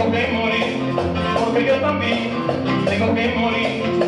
tengo que morir, porque yo también tengo que morir.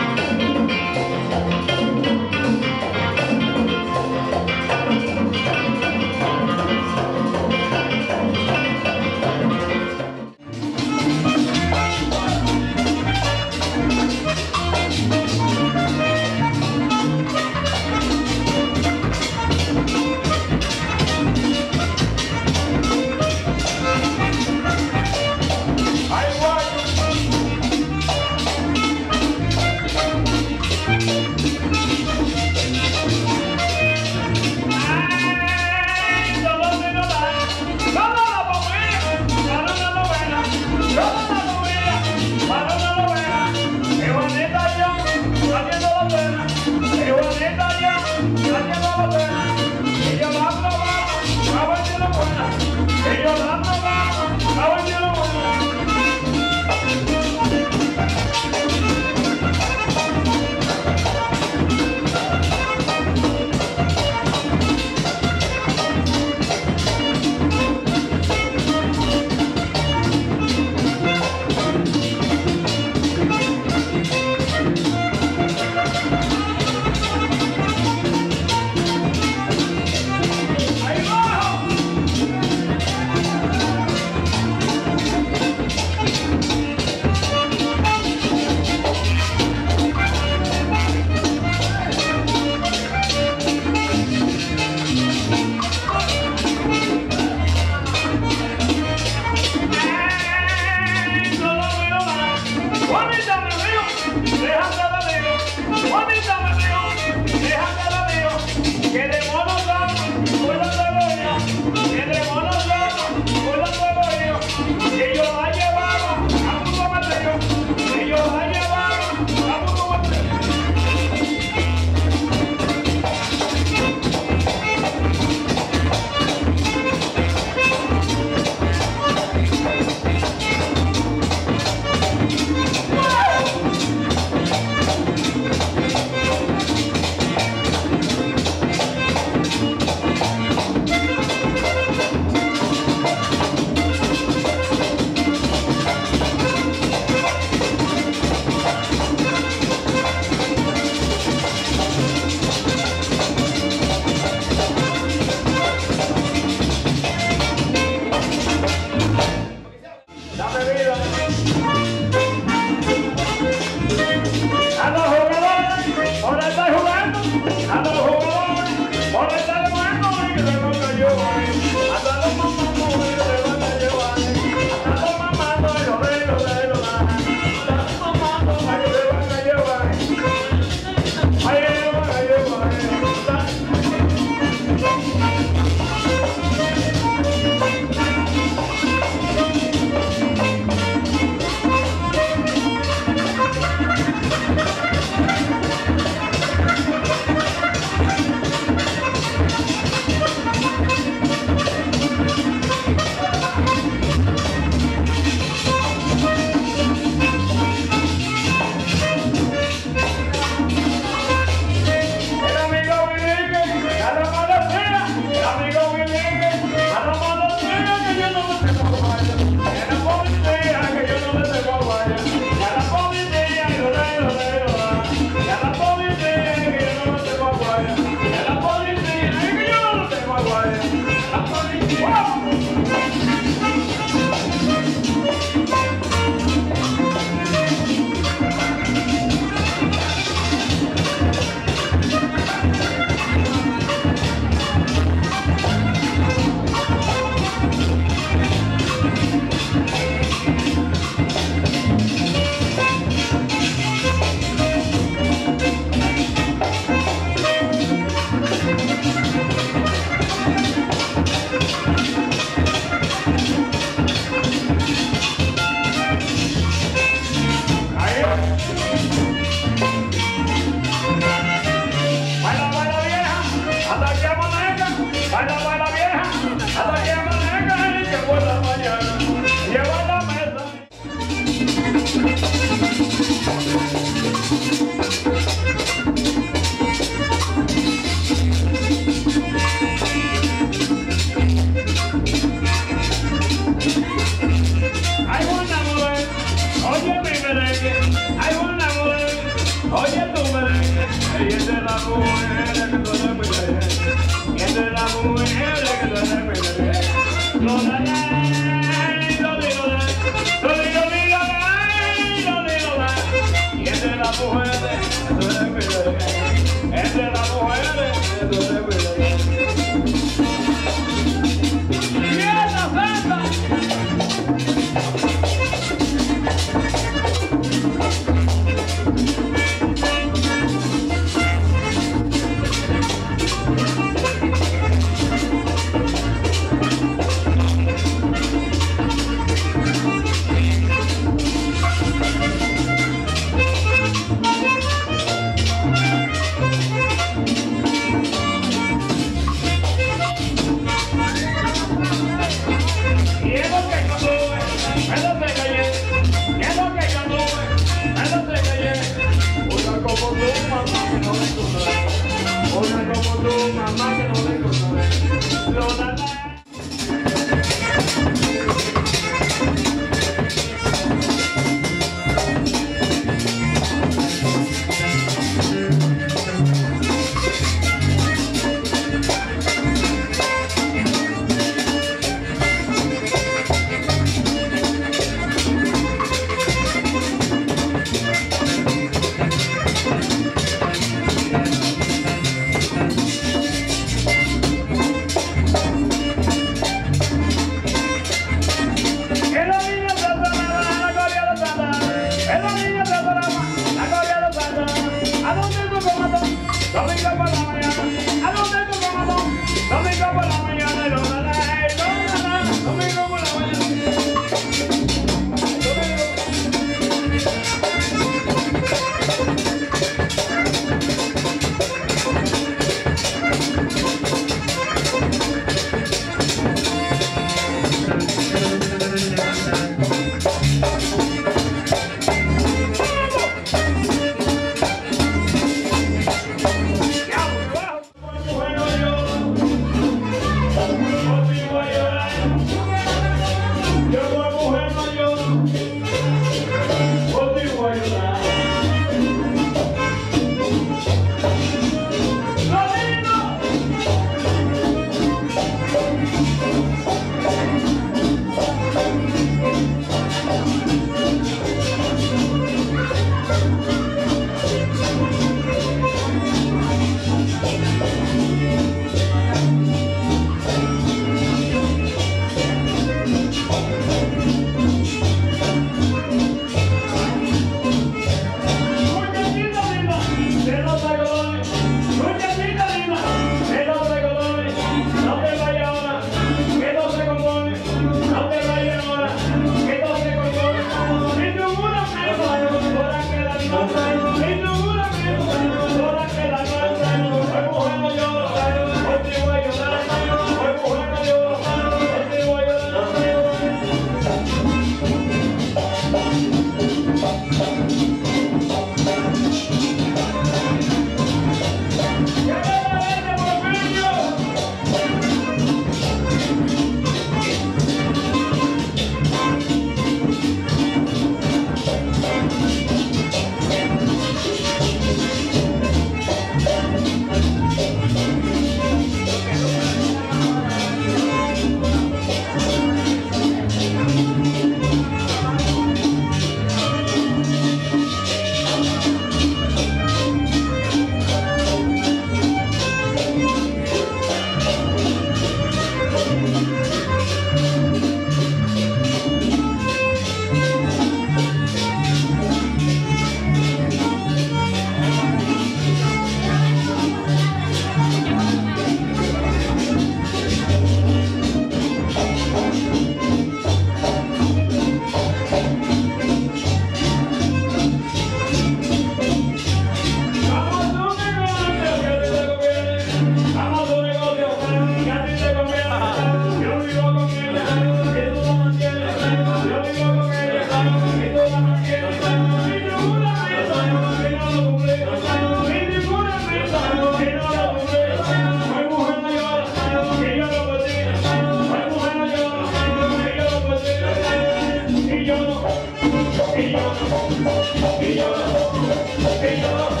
Y yo, y yo, y yo.